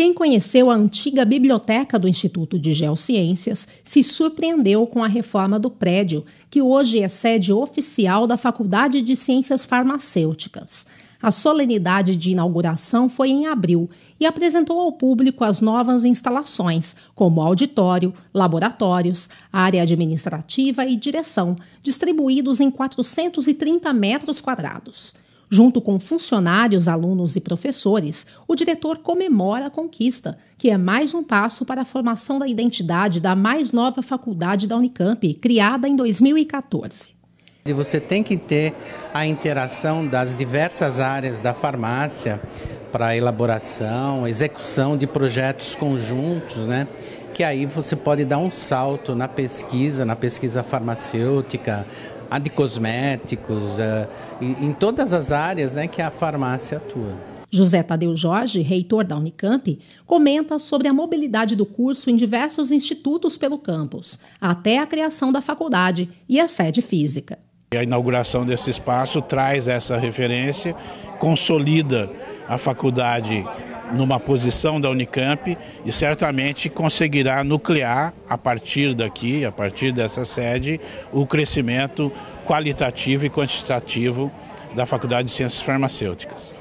Quem conheceu a antiga biblioteca do Instituto de Geociências se surpreendeu com a reforma do prédio, que hoje é sede oficial da Faculdade de Ciências Farmacêuticas. A solenidade de inauguração foi em abril e apresentou ao público as novas instalações, como auditório, laboratórios, área administrativa e direção, distribuídos em 430 metros quadrados. Junto com funcionários, alunos e professores, o diretor comemora a conquista, que é mais um passo para a formação da identidade da mais nova faculdade da Unicamp, criada em 2014. E você tem que ter a interação das diversas áreas da farmácia para elaboração, execução de projetos conjuntos, né? Que aí você pode dar um salto na pesquisa, na pesquisa farmacêutica, a de cosméticos, uh, em todas as áreas né, que a farmácia atua. José Tadeu Jorge, reitor da Unicamp, comenta sobre a mobilidade do curso em diversos institutos pelo campus, até a criação da faculdade e a sede física. A inauguração desse espaço traz essa referência, consolida a faculdade numa posição da Unicamp e certamente conseguirá nuclear a partir daqui, a partir dessa sede, o crescimento qualitativo e quantitativo da Faculdade de Ciências Farmacêuticas.